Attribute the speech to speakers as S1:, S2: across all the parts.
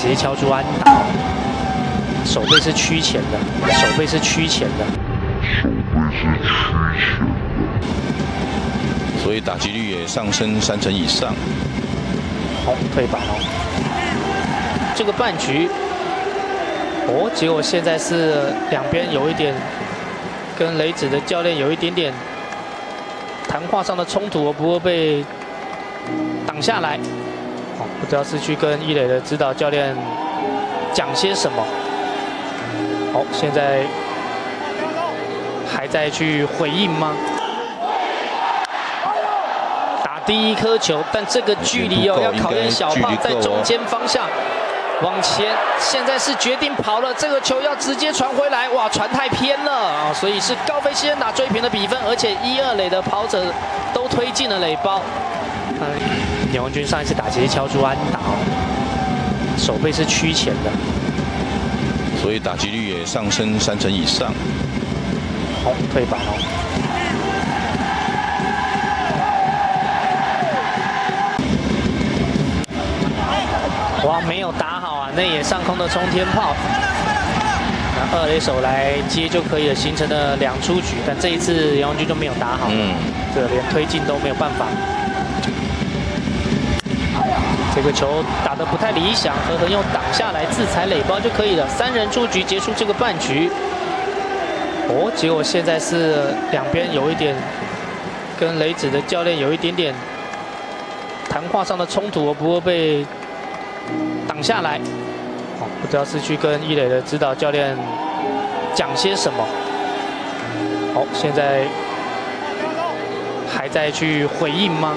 S1: 直接敲出安打，手背是屈前的，手背是屈前的，
S2: 手背是屈前
S3: 的，所以打击率也上升三成以上。
S1: 好，退板哦。这个半局，哦，结果现在是两边有一点跟雷子的教练有一点点谈话上的冲突，不过被挡下来。不知道是去跟一垒的指导教练讲些什么。好，现在还在去回应吗？打第一颗球，但这个距离哦，要考验小胖在中间方向往前。现在是决定跑了，这个球要直接传回来，哇，传太偏了啊！所以是高飞先打追平的比分，而且一二垒的跑者都推进了垒包。牛文军上一次打击敲出安打，手背是屈前的，
S3: 所以打击率也上升三成以上。
S1: 好，退板哦。哇，没有打好啊！那也上空的冲天炮，那二垒手来接就可以了，形成了两出局。但这一次杨文军就没有打好，嗯，这连推进都没有办法。这个球打得不太理想，何恒用挡下来自裁垒包就可以了，三人出局结束这个半局。哦，结果现在是两边有一点跟雷子的教练有一点点谈话上的冲突，不过被。挡下来，哦，不知道是去跟易磊的指导教练讲些什么。好，现在还在去回应吗？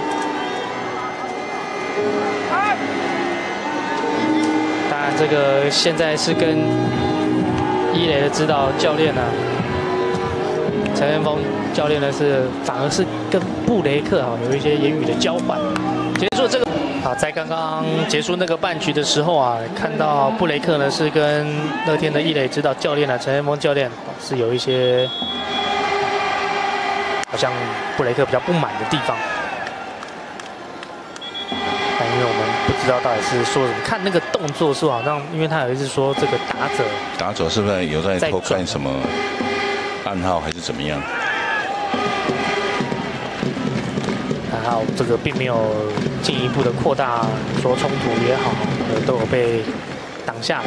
S1: 这个现在是跟一垒的指导教练呢，陈元峰教练呢是反而是跟布雷克啊有一些言语的交换。结束这个。好，在刚刚结束那个半局的时候啊，看到布雷克呢是跟乐天的易磊指导教练啊陈彦峰教练是有一些好像布雷克比较不满的地方，不知道到底是说什么，看那个动作是好像，因为他有一次说这个打者
S3: 打者是不是有在偷看什么暗号还是怎么样？
S1: 然后这个并没有进一步的扩大，说冲突也好，都有被挡下。